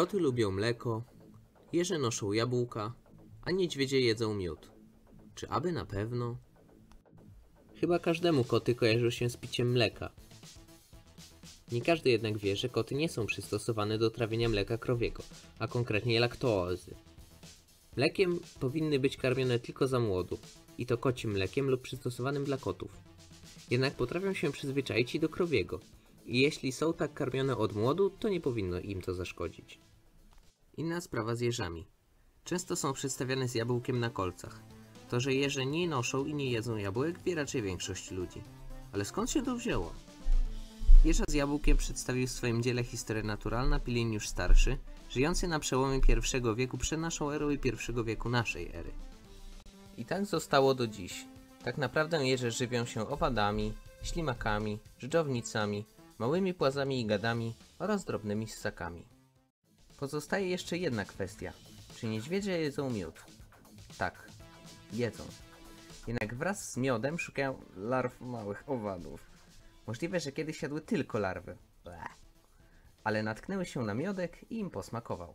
Koty lubią mleko, jeże noszą jabłka, a niedźwiedzie jedzą miód. Czy aby na pewno? Chyba każdemu koty kojarzą się z piciem mleka. Nie każdy jednak wie, że koty nie są przystosowane do trawienia mleka krowiego, a konkretnie laktoozy. Mlekiem powinny być karmione tylko za młodu, i to kocim mlekiem lub przystosowanym dla kotów. Jednak potrafią się przyzwyczaić i do krowiego, jeśli są tak karmione od młodu, to nie powinno im to zaszkodzić. Inna sprawa z jeżami. Często są przedstawiane z jabłkiem na kolcach. To, że jeże nie noszą i nie jedzą jabłek, wie raczej większość ludzi. Ale skąd się to wzięło? Jeża z jabłkiem przedstawił w swoim dziele Historia Naturalna Piliniusz Starszy, żyjący na przełomie I wieku przed naszą erą i I wieku naszej ery. I tak zostało do dziś. Tak naprawdę jeże żywią się owadami, ślimakami, żdżownicami, małymi płazami i gadami oraz drobnymi ssakami. Pozostaje jeszcze jedna kwestia. Czy niedźwiedzie jedzą miód? Tak, jedzą. Jednak wraz z miodem szukają larw małych owadów. Możliwe, że kiedyś jadły tylko larwy. Ale natknęły się na miodek i im posmakował.